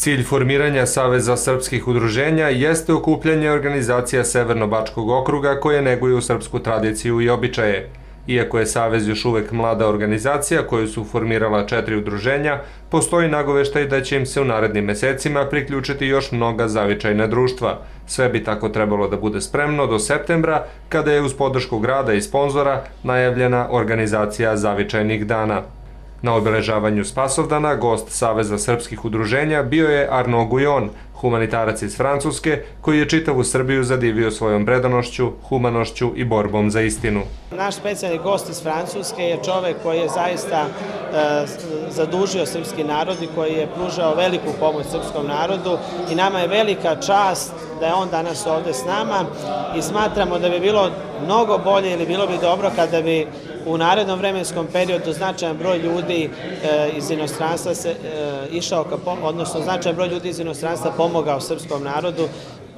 Cilj formiranja Saveza srpskih udruženja jeste okupljanje organizacija Severno-Bačkog okruga koje neguju srpsku tradiciju i običaje. Iako je Savez još uvek mlada organizacija koju su formirala četiri udruženja, postoji nagoveštaj da će im se u narednim mesecima priključiti još mnoga zavičajna društva. Sve bi tako trebalo da bude spremno do septembra, kada je uz podršku grada i sponzora najavljena organizacija zavičajnih dana. Na obeležavanju Spasovdana gost Saveza srpskih udruženja bio je Arno Gujon, humanitarac iz Francuske, koji je čitavu Srbiju zadivio svojom predanošću, humanošću i borbom za istinu. Naš specijalni gost iz Francuske je čovek koji je zaista e, zadužio srpski narod i koji je pružao veliku pomoć srpskom narodu i nama je velika čast da je on danas ovde s nama i smatramo da bi bilo mnogo bolje ili bilo bi dobro kada bi u narednom vremenskom periodu značajan broj ljudi e, iz inostranstva se e, išao, ka, odnosno značajan broj ljudi iz inostranstva pomogao srpskom narodu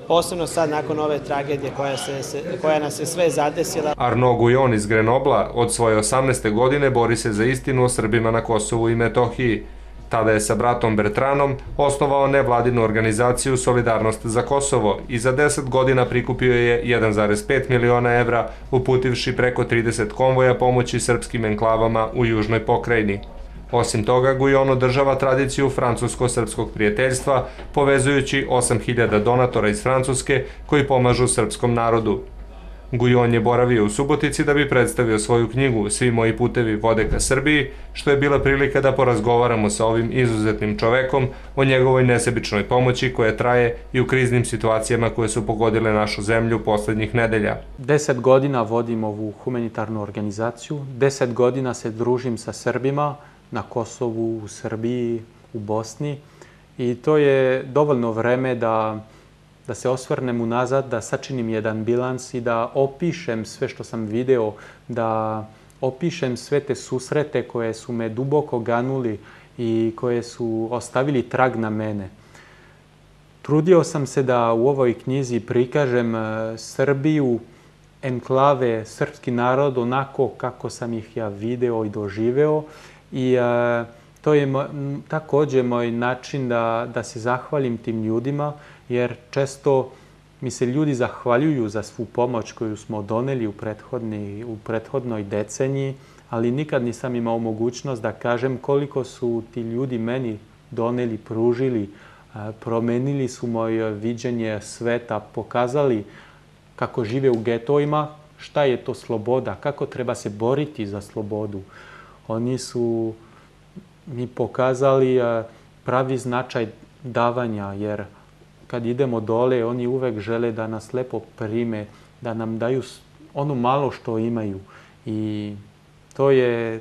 posebno sad nakon ove tragedije koja, se, koja nas je sve zadesila. Arno Gujon iz Grenobla od svoje 18. godine bori se za istinu o Srbima na Kosovu i Metohiji. Tada je sa bratom Bertranom osnovao nevladinu organizaciju Solidarnost za Kosovo i za 10 godina prikupio je 1,5 miliona evra uputivši preko 30 konvoja pomoći srpskim enklavama u južnoj pokrajini. Osim toga, Gujon održava tradiciju francusko-srpskog prijateljstva, povezujući 8000 donatora iz Francuske koji pomažu srpskom narodu. Gujon je boravio u Subotici da bi predstavio svoju knjigu Svi moji putevi vode ka Srbiji, što je bila prilika da porazgovaramo sa ovim izuzetnim čovekom o njegovoj nesebičnoj pomoći koja traje i u kriznim situacijama koje su pogodile našu zemlju poslednjih nedelja. Deset godina vodim ovu humanitarnu organizaciju, deset godina se družim sa Srbima na Kosovu, u Srbiji, u Bosni i to je dovoljno vreme da da se osvrnem unazad, da sačinim jedan bilans i da opišem sve što sam video, da opišem sve te susrete koje su me duboko ganuli i koje su ostavili trag na mene. Trudio sam se da u ovoj knjizi prikažem e, Srbiju, enklave, srpski narod onako kako sam ih ja video i doživeo i uh, to je takođe moj način da, da se zahvalim tim ljudima, jer često mi se ljudi zahvaljuju za svu pomoć koju smo doneli u, prethodni, u prethodnoj deceniji, ali nikad nisam imao mogućnost da kažem koliko su ti ljudi meni doneli, pružili, promenili su moje viđenje sveta, pokazali kako žive u getovima, šta je to sloboda, kako treba se boriti za slobodu. Oni su mi pokazali pravi značaj davanja, jer kad idemo dole, oni uvek žele da nas lepo prime, da nam daju ono malo što imaju. I to je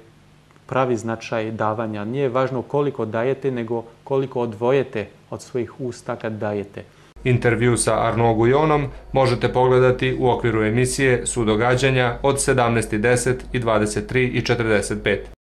pravi značaj davanja. Nije važno koliko dajete, nego koliko odvojete od svojih usta kad dajete. Intervju sa Arno Gujonom možete pogledati u okviru emisije Su događanja od 17.10 i 23.45.